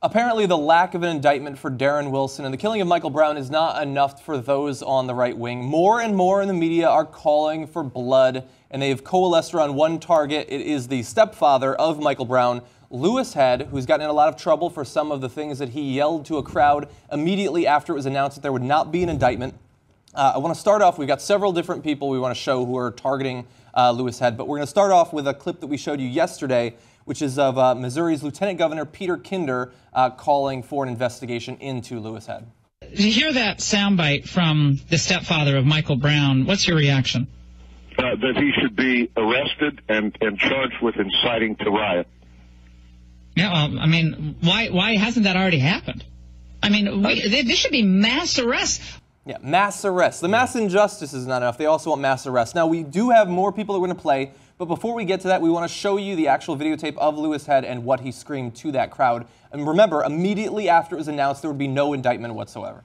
Apparently, the lack of an indictment for Darren Wilson and the killing of Michael Brown is not enough for those on the right wing. More and more in the media are calling for blood, and they have coalesced around one target. It is the stepfather of Michael Brown, Louis Head, who's gotten in a lot of trouble for some of the things that he yelled to a crowd immediately after it was announced that there would not be an indictment. Uh, I want to start off, we've got several different people we want to show who are targeting uh, Louis Head, but we're going to start off with a clip that we showed you yesterday which is of uh, Missouri's Lieutenant Governor Peter Kinder uh, calling for an investigation into Louis Head. To hear that soundbite from the stepfather of Michael Brown, what's your reaction? Uh, that he should be arrested and, and charged with inciting to riot. Yeah, well, I mean, why why hasn't that already happened? I mean, we, this should be mass arrests. Yeah, mass arrests. The mass injustice is not enough. They also want mass arrests. Now, we do have more people that we're going to play. But before we get to that, we want to show you the actual videotape of Louis Head and what he screamed to that crowd. And remember, immediately after it was announced, there would be no indictment whatsoever.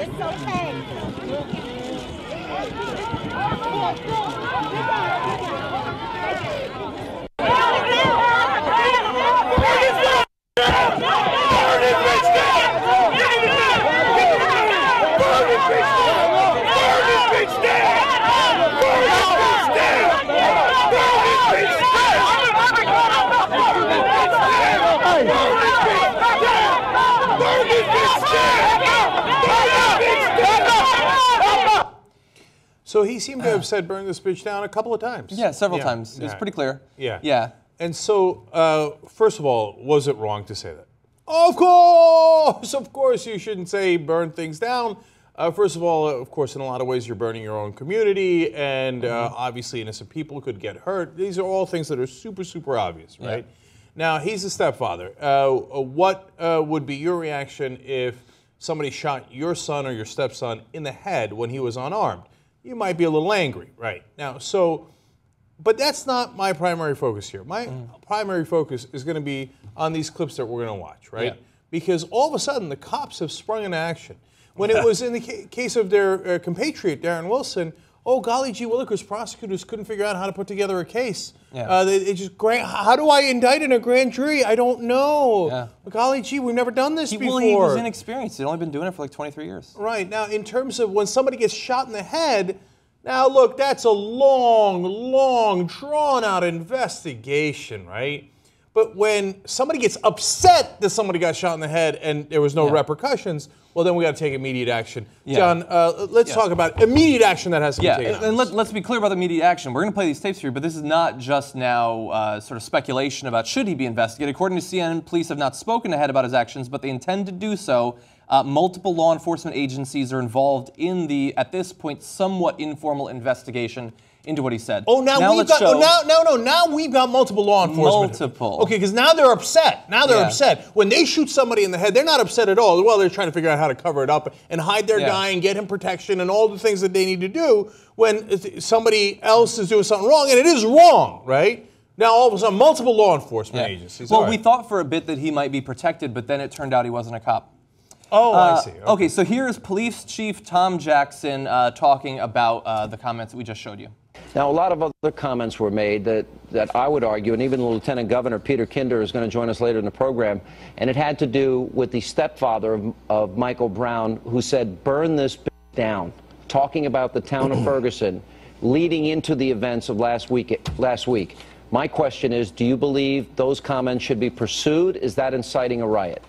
It's okay. So he seemed to have said burn this bitch down a couple of times. Yeah, several times. It's pretty clear. Yeah. Yeah. And so, uh, first of all, was it wrong to say that? Of course, of course, you shouldn't say burn things down. Uh, first of all, of course, in a lot of ways, you're burning your own community, and uh, Mm-hmm. obviously, innocent people could get hurt. These are all things that are super, super obvious, right? Now, he's a stepfather. Uh, uh, what uh, would be your reaction if somebody shot your son or your stepson in the head when he was unarmed? You might be a little angry, right? Now, so but that's not my primary focus here. My primary focus is going to be on these clips that we're going to watch, right? Yeah. Because all of a sudden the cops have sprung into action. When it was in the ca- case of their uh, compatriot Darren Wilson, oh golly gee willikers, prosecutors couldn't figure out how to put together a case. Yeah. Uh, they, they just grant, how do I indict in a grand jury? I don't know. Yeah. Golly gee, we've never done this He, before. well, he was inexperienced. He'd only been doing it for like 23 years. Right. Now, in terms of when somebody gets shot in the head, now look, that's a long, long, drawn out investigation, right? But when somebody gets upset that somebody got shot in the head and there was no Yeah. repercussions, well, then we got to take immediate action. Yeah. John, uh, let's Yeah. talk about immediate action that has to Yeah, be taken. and, and let, let's be clear about the immediate action. We're going to play these tapes for you, but this is not just now uh, sort of speculation about should he be investigated. According to CNN, police have not spoken ahead about his actions, but they intend to do so. Uh, multiple law enforcement agencies are involved in the, at this point, somewhat informal investigation into what he said. Oh, now, we've got. Oh, now, no, no. Now we've got multiple law enforcement. Multiple. Okay, because now they're upset. Now they're Yeah. upset. When they shoot somebody in the head, they're not upset at all. Well, they're trying to figure out how to cover it up and hide their Yeah. guy and get him protection and all the things that they need to do when somebody else is doing something wrong, and it is wrong, right? Now all of a sudden, multiple law enforcement Yeah. agencies. Well, All we thought for a bit that he might be protected, but then it turned out he wasn't a cop. Oh, Uh, I see. okay. so here's Police Chief Tom Jackson uh, talking about uh, the comments that we just showed you. Now, a lot of other comments were made that, that I would argue, and even the Lieutenant Governor Peter Kinder is going to join us later in the program, and it had to do with the stepfather of, of Michael Brown, who said, burn this b- down, talking about the town of Ferguson, leading into the events of last week. Last week. My question is, do you believe those comments should be pursued? Is that inciting a riot?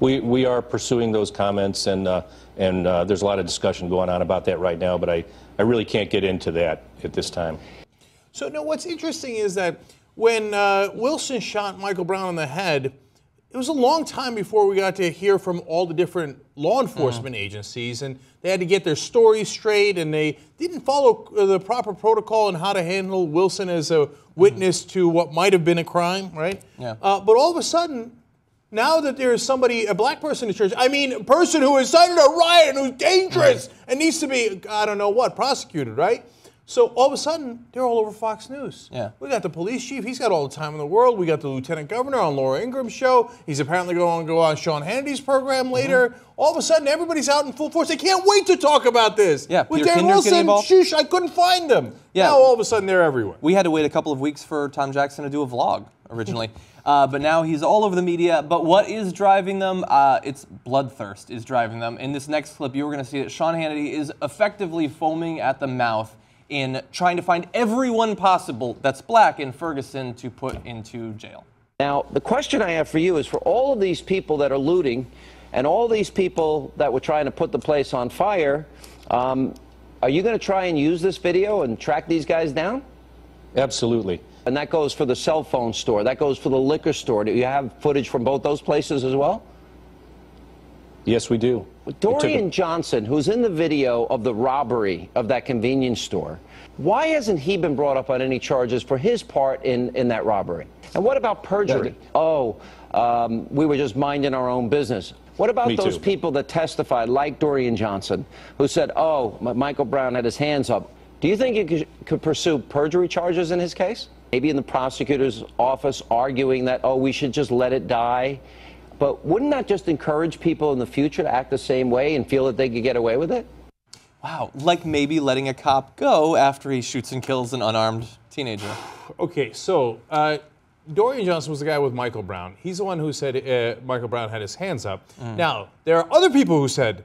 We, we are pursuing those comments, and, uh, and uh, there's a lot of discussion going on about that right now, but I, I really can't get into that at this time. So, no, what's interesting is that when uh, Wilson shot Michael Brown in the head, it was a long time before we got to hear from all the different law enforcement agencies, and they had to get their stories straight, and they didn't follow uh, the proper protocol on how to handle Wilson as a witness to what might have been a crime, right? Yeah. Uh, but all of a sudden, now that there is somebody, a black person in church, I mean, a person who incited a riot and who's dangerous and needs to be, I don't know what, prosecuted, right? So all of a sudden, they're all over Fox News. Yeah. We got the police chief. He's got all the time in the world. We got the lieutenant governor on Laura Ingraham's show. He's apparently going to go on Sean Hannity's program later. Mm-hmm. All of a sudden, everybody's out in full force. They can't wait to talk about this. Yeah, With Peter Dan Kinder's getting Wilson, shush, I couldn't find them. Yeah. Now all of a sudden, they're everywhere. We had to wait a couple of weeks for Tom Jackson to do a vlog originally, uh, but now he's all over the media. But what is driving them? Uh, it's bloodthirst is driving them. In this next clip, you were going to see that Sean Hannity is effectively foaming at the mouth in trying to find everyone possible that's black in Ferguson to put into jail. Now, the question I have for you is for all of these people that are looting and all these people that were trying to put the place on fire, um, are you going to try and use this video and track these guys down? Absolutely. And that goes for the cell phone store, that goes for the liquor store. Do you have footage from both those places as well? Yes, we do. Took a- Dorian Johnson, who's in the video of the robbery of that convenience store, why hasn't he been brought up on any charges for his part in, in that robbery? And what about perjury? Oh, um, we were just minding our own business. What about Me those too. people that testified, like Dorian Johnson, who said, oh, Michael Brown had his hands up? Do you think you could, could pursue perjury charges in his case? Maybe in the prosecutor's office arguing that, oh, we should just let it die. But wouldn't that just encourage people in the future to act the same way and feel that they could get away with it? Wow, like maybe letting a cop go after he shoots and kills an unarmed teenager. Okay, so uh, Dorian Johnson was the guy with Michael Brown. He's the one who said uh, Michael Brown had his hands up. Now, there are other people who said,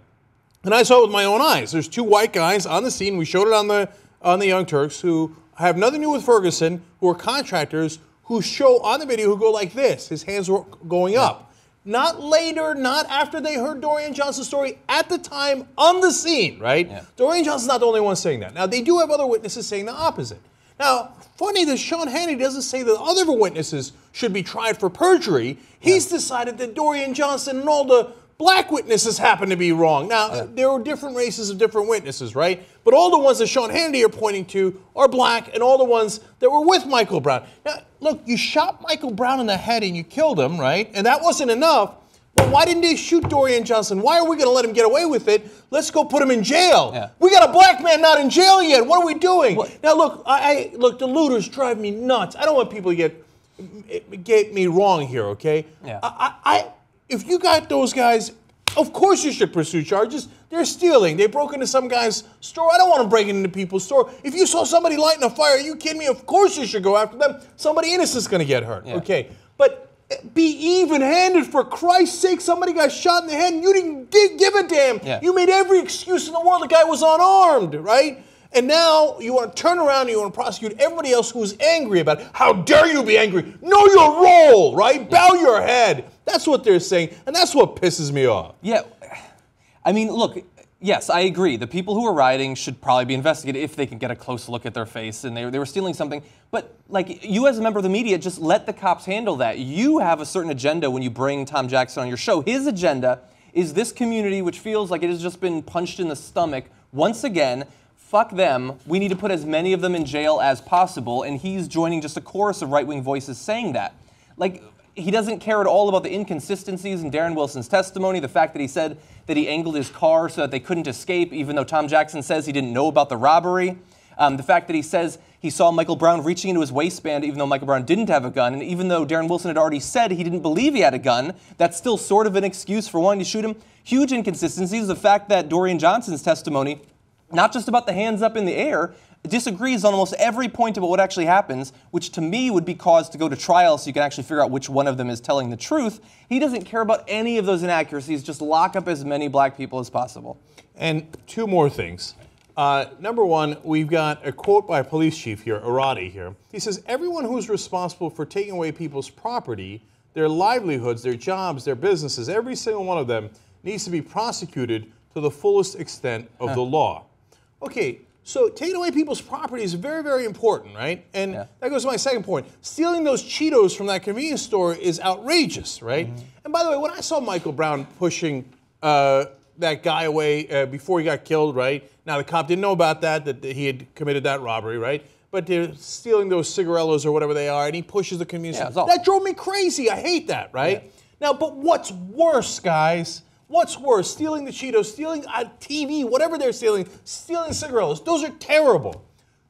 and I saw it with my own eyes. There's two white guys on the scene. We showed it on the on the Young Turks who have nothing to do with Ferguson, who are contractors who show on the video who go like this. His hands were going up. Not later, not after they heard Dorian Johnson's story, at the time on the scene, right? Yeah. Dorian Johnson's not the only one saying that. Now, they do have other witnesses saying the opposite. Now, funny that Sean Hannity doesn't say that other witnesses should be tried for perjury. He's decided that Dorian Johnson and all the black witnesses happen to be wrong. Now, uh. there are different races of different witnesses, right? But all the ones that Sean Hannity are pointing to are black, and all the ones that were with Michael Brown. Now, look, you shot Michael Brown in the head and you killed him, right? And that wasn't enough. Well, why didn't they shoot Dorian Johnson? Why are we going to let him get away with it? Let's go put him in jail. Yeah. We got a black man not in jail yet. What are we doing? Now, look, I, I look. The looters drive me nuts. I don't want people to get get me wrong here. Okay. Yeah. I, I, I if you got those guys, of course you should pursue charges. They're stealing. They broke into some guy's store. I don't want to break into people's store. If you saw somebody lighting a fire, are you kidding me? Of course you should go after them. Somebody innocent's going to get hurt. Yeah. Okay. But eh, be even-handed for Christ's sake. Somebody got shot in the head and you didn't gi- give a damn. Yeah. You made every excuse in the world. The guy was unarmed, right? And now you want to turn around and you want to prosecute everybody else who's angry about it. How dare you be angry? Know your role, right? Bow your head. That's what they're saying, and that's what pisses me off. Yeah, I mean, look. Yes, I agree. The people who are rioting should probably be investigated if they can get a close look at their face and they, they were stealing something. But, like, you as a member of the media, just let the cops handle that. You have a certain agenda when you bring Tom Jackson on your show. His agenda is this community, which feels like it has just been punched in the stomach once again. Fuck them. We need to put as many of them in jail as possible. And he's joining just a chorus of right wing voices saying that. Like, he doesn't care at all about the inconsistencies in Darren Wilson's testimony, the fact that he said that he angled his car so that they couldn't escape, even though Tom Jackson says he didn't know about the robbery. Um, the fact that he says he saw Michael Brown reaching into his waistband, even though Michael Brown didn't have a gun, and even though Darren Wilson had already said he didn't believe he had a gun, that's still sort of an excuse for wanting to shoot him. Huge inconsistencies. The fact that Dorian Johnson's testimony, not just about the hands up in the air, disagrees on almost every point about what actually happens, which to me would be cause to go to trial so you can actually figure out which one of them is telling the truth. He doesn't care about any of those inaccuracies, just lock up as many black people as possible. And two more things. Uh, number one, we've got a quote by police chief here, Arati here. He says, Everyone who's responsible for taking away people's property, their livelihoods, their jobs, their businesses, every single one of them needs to be prosecuted to the fullest extent of the law. Okay, so taking away people's property is very, very important, right? And Yeah. that goes to my second point. Stealing those Cheetos from that convenience store is outrageous, right? And by the way, when I saw Michael Brown pushing uh, that guy away uh, before he got killed, right? Now the cop didn't know about that, that he had committed that robbery, right? But they're stealing those cigarellos or whatever they are, and he pushes the convenience Yeah, store. That drove me crazy. I hate that, right? Now, but what's worse, guys? What's worse? Stealing the Cheetos, stealing a TV, whatever they're stealing, stealing cigarettes. Those are terrible.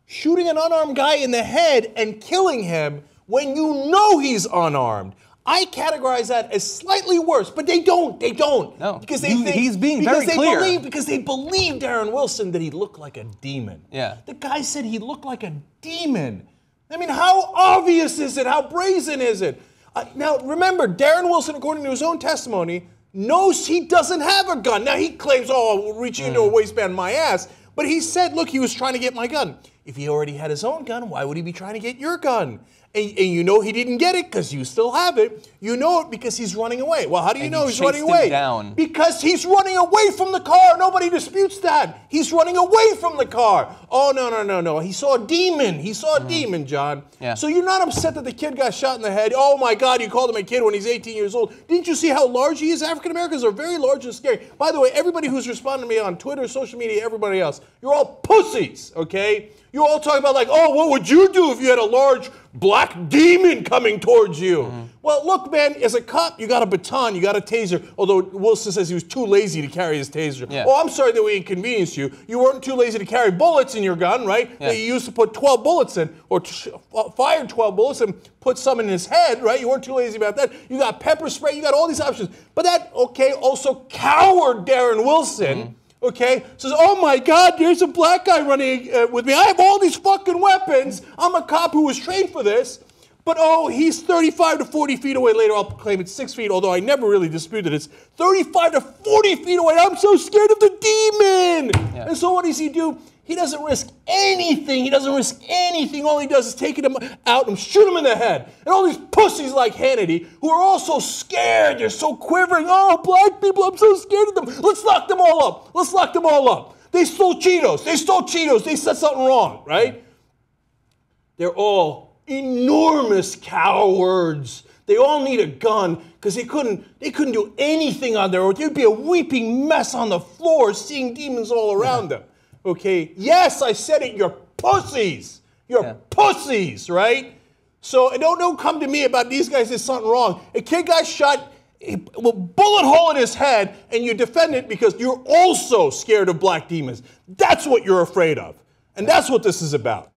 shooting an unarmed guy in the head and killing him when you know he's unarmed. I categorize that as slightly worse, but they don't. They don't. No. because they You- think, he's being because very they clear. Believe, because they believe Darren Wilson that he looked like a demon. Yeah. The guy said he looked like a demon. I mean, how obvious is it? How brazen is it? Uh, now, remember, Darren Wilson, according to his own testimony, knows he doesn't have a gun. Now, he claims, oh, reaching into a hmm. waistband, my ass. But he said, look, he was trying to get my gun. If he already had his own gun, why would he be trying to get your gun? And, and you know he didn't get it because you still have it. You know it because he's running away. Well, how do you And know he's running away? down. Because he's running away from the car. Nobody disputes that. He's running away from the car. Oh, no, no, no, no. He saw a demon. He saw a mm-hmm. demon, John. Yeah. So you're not upset that the kid got shot in the head. Oh, my God, you called him a kid when he's 18 years old. Didn't you see how large he is? African Americans are very large and scary. By the way, everybody who's responding to me on Twitter, social media, everybody else, you're all pussies, okay? You're all talk about, like, oh, what would you do if you had a large black demon coming towards you? Mm-hmm. Well, look, man, as a cop, you got a baton, you got a taser. Although Wilson says he was too lazy to carry his taser. Yeah. Oh, I'm sorry that we inconvenienced you. You weren't too lazy to carry bullets in your gun, right? Yeah. That you used to put 12 bullets in, or t- f- fired 12 bullets and put some in his head, right? You weren't too lazy about that. You got pepper spray, you got all these options. But that, okay, also coward Darren Wilson. Okay, says, oh my God, there's a black guy running uh, with me. I have all these fucking weapons. I'm a cop who was trained for this. But oh, he's 35 to 40 feet away. Later, I'll claim it's six feet, although I never really disputed it. It's 35 to 40 feet away. I'm so scared of the demon. And so, what does he do? He doesn't risk anything. He doesn't risk anything. All he does is take him out and shoot him in the head. And all these pussies like Hannity, who are all so scared, they're so quivering. Oh, black people, I'm so scared of them. Let's lock them all up. Let's lock them all up. They stole Cheetos. They stole Cheetos. They said something wrong, right? They're all enormous cowards. They all need a gun because they couldn't they couldn't do anything on their own. There'd be a weeping mess on the floor seeing demons all around them. Okay? Yes, I said it, you're pussies. You're Yeah. pussies, right? So don't don't come to me about these guys did something wrong. A kid got shot a bullet hole in his head, and you defend it because you're also scared of black demons. That's what you're afraid of. And that's what this is about.